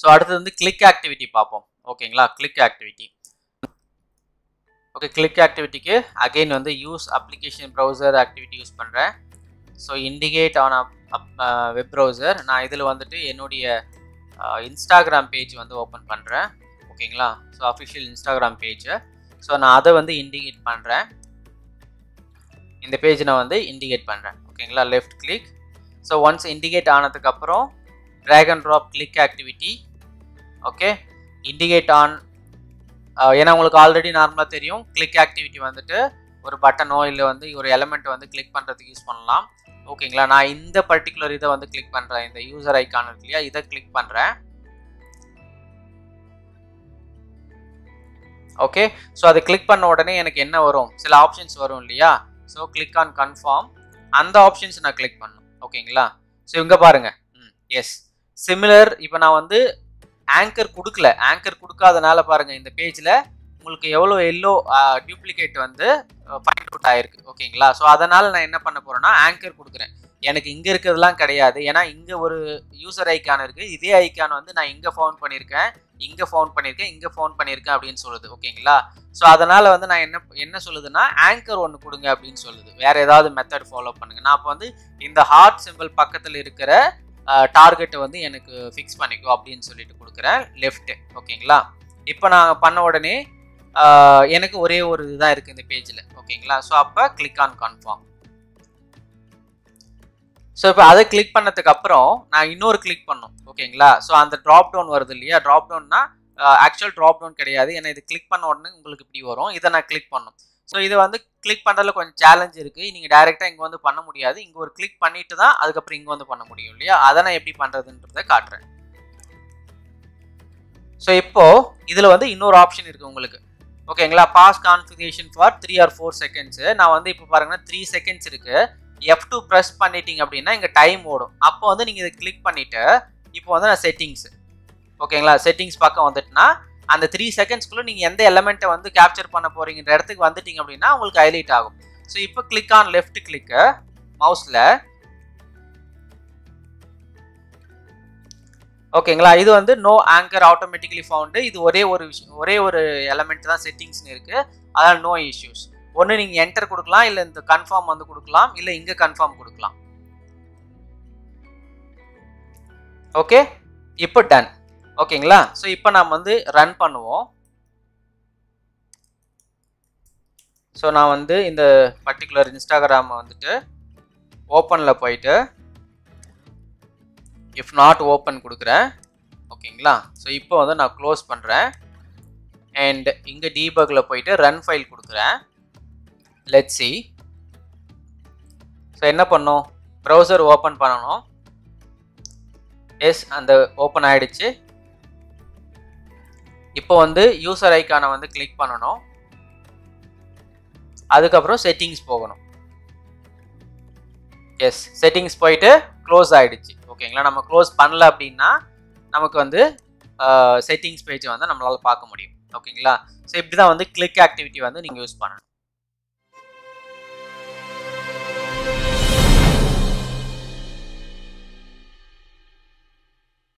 So அடுத்தது வந்து click activity பார்ப்போம். ஓகேங்களா கிளிக் ஆக்டிவிட்டி ஓகே கிளிக் ஆக்டிவிட்டிக்கு அகெயின் வந்து use application browser activity use பண்ணுறேன் so indicate on web browser நான் இதில் வந்துட்டு என்னுடைய uh, இன்ஸ்டாகிராம் பேஜ் வந்து ஓப்பன் பண்ணுறேன் ஓகேங்களா ஸோ அஃபிஷியல் இன்ஸ்டாகிராம் பேஜை ஸோ நான் அதை வந்து இண்டிகேட் பண்ணுறேன் இந்த பேஜ் நான் வந்து இண்டிகேட் பண்ணுறேன் ஓகேங்களா left click so once indicate ஆனதுக்கப்புறம் drag and drop click activity okay indicate on ஏன்னா உங்களுக்கு ஆல்ரெடி நார்மலாக தெரியும். கிளிக் ஆக்டிவிட்டி வந்துட்டு ஒரு பட்டனோ இல்லை வந்து ஒரு எலமெண்ட் வந்து கிளிக் பண்ணுறதுக்கு யூஸ் பண்ணலாம். ஓகேங்களா நான் இந்த பர்டிகுலர் இதை வந்து கிளிக் பண்ணுறேன் இந்த யூசர் ஐக்கான் இருக்கு இல்லையா? இதை கிளிக் பண்ணுறேன் ஓகே ஸோ அதை கிளிக் பண்ண உடனே எனக்கு என்ன வரும்? சில ஆப்ஷன்ஸ் வரும் இல்லையா? ஸோ கிளிக் ஆன் கன்ஃபார்ம் அந்த ஆப்ஷன்ஸ் நான் கிளிக் பண்ணும் ஓகேங்களா ஸோ இங்கே பாருங்கள் ம் எஸ் சிமிலர் இப்போ நான் வந்து ஆங்கர் கொடுக்கல. ஆங்கர் கொடுக்காதனால பாருங்கள் இந்த பேஜில் உங்களுக்கு எவ்வளோ எல்லோ டியூப்ளிகேட் வந்து ஃபைண்ட் அவுட் ஆயிருக்கு. ஓகேங்களா? ஸோ அதனால் நான் என்ன பண்ண போகிறேன்னா ஆங்கர் கொடுக்குறேன். எனக்கு இங்கே இருக்கிறதுலாம் கிடையாது. ஏன்னா இங்கே ஒரு யூசர் ஐக்கான் இருக்குது இதே ஐக்கான் வந்து நான் இங்கே ஃபவுண்ட் பண்ணியிருக்கேன். இங்கே ஃபவுண்ட் பண்ணியிருக்கேன். இங்கே ஃபவுண்ட் பண்ணியிருக்கேன் அப்படின்னு சொல்லுது. ஓகேங்களா? ஸோ அதனால் வந்து நான் என்ன என்ன சொல்லுதுன்னா ஆங்கர் ஒன்று கொடுங்க அப்படின்னு சொல்லுது. வேறு ஏதாவது மெத்தட் ஃபாலோ பண்ணுங்க. நான் இப்போ வந்து இந்த ஹார்ட் சிம்பிள் பக்கத்தில் இருக்கிற டார்கெட்டை வந்து எனக்கு ஃபிக்ஸ் பண்ணிக்கோ அப்படின்னு சொல்லிட்டு கொடுக்குறேன் லெஃப்ட்டு ஓகேங்களா இப்போ நான் பண்ண உடனே எனக்கு ஒரே ஒரு இதுதான் இருக்குது இந்த பேஜில் ஓகேங்களா ஸோ அப்போ கிளிக் ஆன் கன்ஃபார்ம் ஸோ இப்போ அதை கிளிக் பண்ணதுக்கு அப்புறம் நான் இன்னொரு கிளிக் பண்ணும் ஓகேங்களா ஸோ அந்த ட்ராப் டவுன் வருது இல்லையா? ட்ராப் டவுன்னா ஆக்சுவல் ட்ராப் டவுன் கிடையாது. ஏன்னா இது கிளிக் பண்ண உடனே உங்களுக்கு இப்படி வரும். இதை நான் கிளிக் பண்ணும். ஸோ இது வந்து கிளிக் பண்ணுறதுல கொஞ்சம் சேலஞ்ச் இருக்குது நீங்கள் டேரெக்டாக இங்கே வந்து பண்ண முடியாது. இங்கே ஒரு கிளிக் பண்ணிட்டு தான் அதுக்கப்புறம் இங்கே வந்து பண்ண முடியும் இல்லையா? அதை நான் எப்படி பண்ணுறதுன்றதை காட்டுறேன். ஸோ இப்போது இதில் வந்து இன்னொரு ஆப்ஷன் இருக்குது உங்களுக்கு. ஓகேங்களா pause configuration for three or four seconds நான் வந்து இப்போ பாருங்கன்னா த்ரீ செகண்ட்ஸ் இருக்குது எஃப் டூ ப்ரெஸ் பண்ணிட்டீங்க அப்படின்னா இங்கே டைம் ஓடும். அப்போ வந்து நீங்கள் இதை கிளிக் பண்ணிவிட்டு இப்போ வந்து நான் செட்டிங்ஸு ஓகேங்களா செட்டிங்ஸ் பக்கம் வந்துட்டுனா அந்த த்ரீ செகண்ட்ஸ்க்குள்ளே நீங்கள் எந்த எலமெண்ட்டை வந்து கேப்சர் பண்ண போகிறீங்கிற இடத்துக்கு வந்துட்டீங்க அப்படின்னா உங்களுக்கு ஹைலைட் ஆகும். ஸோ இப்போ கிளிக் ஆன் லெஃப்ட் கிளிக்கு மவுஸில் ஓகேங்களா இது வந்து நோ ஆங்கர் ஆட்டோமேட்டிக்கலி ஃபவுண்டு இது ஒரே ஒரு விஷயம் ஒரே ஒரு எலமெண்ட் தான் செட்டிங்ஸ்னு இருக்குது அதனால் நோ இஷ்யூஸ் ஒன்று நீங்கள் என்டர் கொடுக்கலாம் இல்லை இந்த கன்ஃபார்ம் வந்து கொடுக்கலாம் இல்லை இங்கே கன்ஃபார்ம் கொடுக்கலாம். ஓகே இப்போ டன் ஓகேங்களா? ஸோ இப்போ நாம் வந்து ரன் பண்ணுவோம். ஸோ நான் வந்து இந்த பர்டிகுலர் இன்ஸ்டாகிராமை வந்துட்டு ஓப்பனில் போயிட்டு இஃப் நாட் ஓப்பன் கொடுக்குறேன். ஓகேங்களா? ஸோ இப்போ வந்து நான் க்ளோஸ் பண்ணுறேன் அண்ட் இங்கே டீபக்கில் போயிட்டு ரன் ஃபைல் கொடுக்குறேன். லெட் சி ஸோ என்ன பண்ணும்? ப்ரௌசர் ஓப்பன் பண்ணணும். எஸ் அந்த ஓப்பன் ஆகிடுச்சு இப்போ வந்து யூசர் ஐக்கானை வந்து கிளிக் பண்ணணும். அதுக்கப்புறம் செட்டிங்ஸ் போகணும். எஸ் செட்டிங்ஸ் போயிட்டு க்ளோஸ் ஆகிடுச்சு ஓகேங்களா நம்ம க்ளோஸ் பண்ணல அப்படின்னா நமக்கு வந்து செட்டிங்ஸ் பேஜை வந்து நம்மளால் பார்க்க முடியும். ஓகேங்களா ஸோ இப்படி தான் வந்து கிளிக் ஆக்டிவிட்டி வந்து நீங்கள் யூஸ் பண்ணணும்.